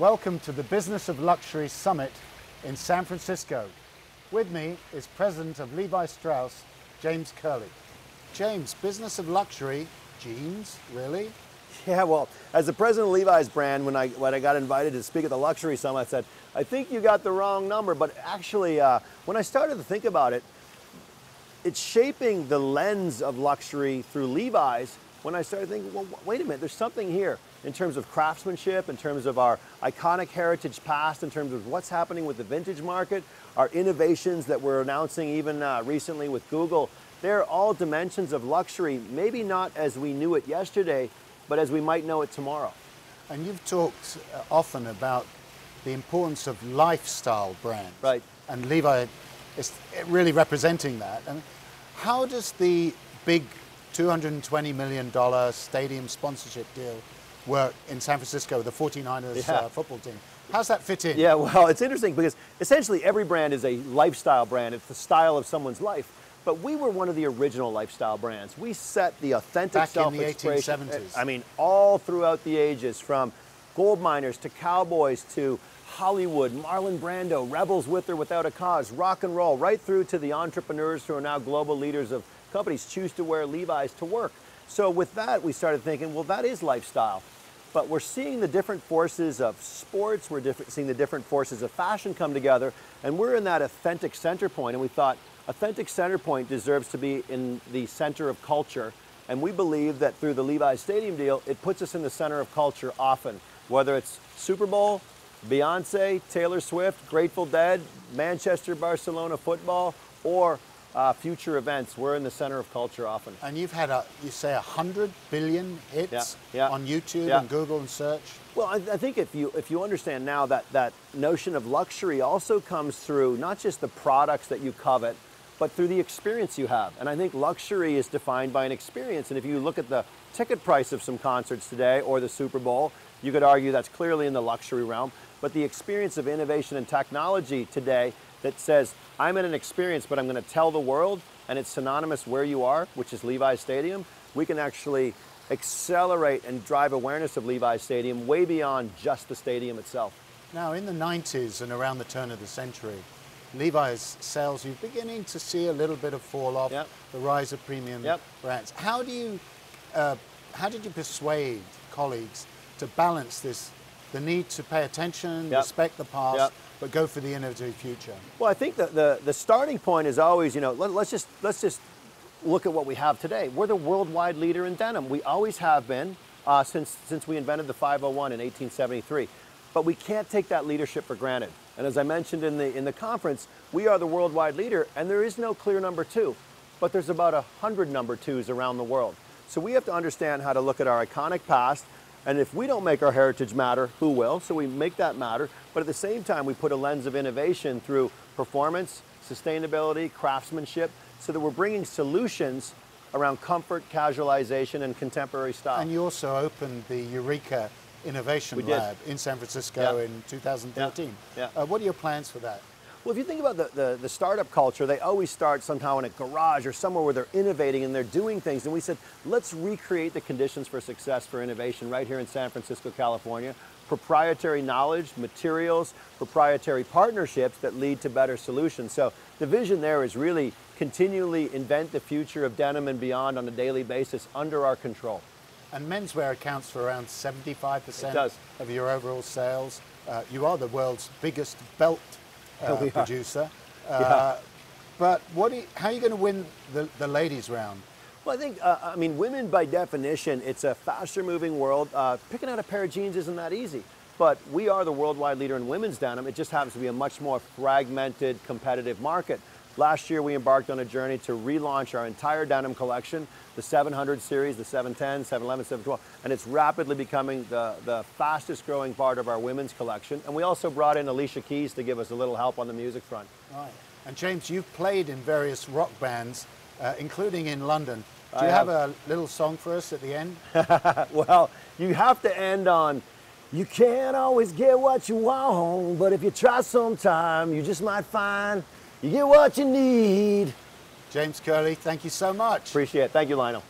Welcome to the Business of Luxury Summit in San Francisco. With me is President of Levi Strauss, James Curleigh. James, Business of Luxury, jeans, really? Yeah, well, as the president of Levi's brand, when I when I got invited to speak at the luxury summit, I said, "I think you got the wrong number." But actually, uh, when I started to think about it, it's shaping the lens of luxury through Levi's. When I started thinking, well, wait a minute, there's something here in terms of craftsmanship, in terms of our iconic heritage past, in terms of what's happening with the vintage market, our innovations that we're announcing even uh, recently with Google. They're all dimensions of luxury, maybe not as we knew it yesterday, but as we might know it tomorrow. And you've talked uh, often about the importance of lifestyle brands. Right. And Levi is really representing that. And how does the big $220 million stadium sponsorship deal work in San Francisco, the 49ers Yeah. uh, football team? How's that fit in? Yeah, well, it's interesting because essentially every brand is a lifestyle brand. It's the style of someone's life. But we were one of the original lifestyle brands. We set the authentic Back in the self-expression. 1870s. I mean, all throughout the ages, from gold miners to cowboys to Hollywood, Marlon Brando, rebels with or without a cause, rock and roll, right through to the entrepreneurs who are now global leaders of companies choose to wear Levi's to work. So with that, we started thinking, well, that is lifestyle. But we're seeing the different forces of sports, we're seeing the different forces of fashion come together, and we're in that authentic center point, and we thought authentic center point deserves to be in the center of culture. And we believe that through the Levi's Stadium deal, it puts us in the center of culture often, whether it's Super Bowl, Beyonce, Taylor Swift, Grateful Dead, Manchester, Barcelona football, or uh, future events. We're in the center of culture often. And you've had, a, you say, 100 billion hits Yeah, yeah, on YouTube yeah. and Google and search? Well, I, I think if you if you understand now that that notion of luxury also comes through not just the products that you covet, but through the experience you have. And I think luxury is defined by an experience. And if you look at the ticket price of some concerts today or the Super Bowl, you could argue that's clearly in the luxury realm. But the experience of innovation and technology today that says, I'm in an experience, but I'm going to tell the world, and it's synonymous where you are, which is Levi's Stadium, we can actually accelerate and drive awareness of Levi's Stadium way beyond just the stadium itself. Now, in the 90s and around the turn of the century, Levi's sales, you're beginning to see a little bit of fall off, Yep. the rise of premium Yep. brands. How do you, uh, how did you persuade colleagues to balance this, the need to pay attention, Yep. respect the past, Yep. but go for the innovative future? Well, I think the, the, the starting point is always, you know, let, us just let's just look at what we have today. We're the worldwide leader in denim. We always have been uh, since since we invented the 501 in 1873. But we can't take that leadership for granted. And as I mentioned in the in the conference, we are the worldwide leader, and there is no clear number two. But there's about a hundred number twos around the world. So we have to understand how to look at our iconic past. And if we don't make our heritage matter, who will? So we make that matter. But at the same time, we put a lens of innovation through performance, sustainability, craftsmanship, so that we're bringing solutions around comfort, casualization, and contemporary style. And you also opened the Eureka Innovation. Lab in San Francisco Yeah. in 2013. Yeah. Uh, what are your plans for that? Well, if you think about the, the, the startup culture, they always start somehow in a garage or somewhere where they're innovating and they're doing things. And we said, let's recreate the conditions for success for innovation right here in San Francisco, California. Proprietary knowledge, materials, proprietary partnerships that lead to better solutions. So the vision there is really continually invent the future of denim and beyond on a daily basis under our control. And menswear accounts for around 75% of your overall sales. Uh, you are the world's biggest belt uh, are. producer. Uh, But what do you, how are you going to win the, the ladies round? Well, I think, uh, I mean, women by definition, it's a faster moving world. Uh, picking out a pair of jeans isn't that easy. But we are the worldwide leader in women's denim. It just happens to be a much more fragmented, competitive market. Last year, we embarked on a journey to relaunch our entire denim collection, the 700 series, the 710, 711, 712, and it's rapidly becoming the, the fastest growing part of our women's collection. And we also brought in Alicia Keys to give us a little help on the music front. Right. And James, you've played in various rock bands, uh, including in London. Do you have. have. a little song for us at the end? Well, you have to end on you can't always get what you want, but if you try sometime, you just might find you get what you need. James Curleigh, thank you so much. Appreciate it. Thank you, Lionel.